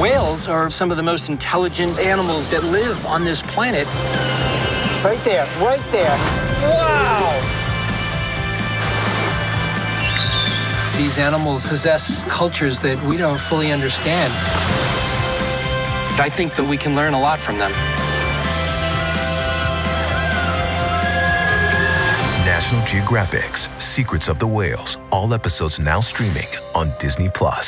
Whales are some of the most intelligent animals that live on this planet. Right there, right there. Wow! These animals possess cultures that we don't fully understand. I think that we can learn a lot from them. National Geographic's Secrets of the Whales. All episodes now streaming on Disney Plus.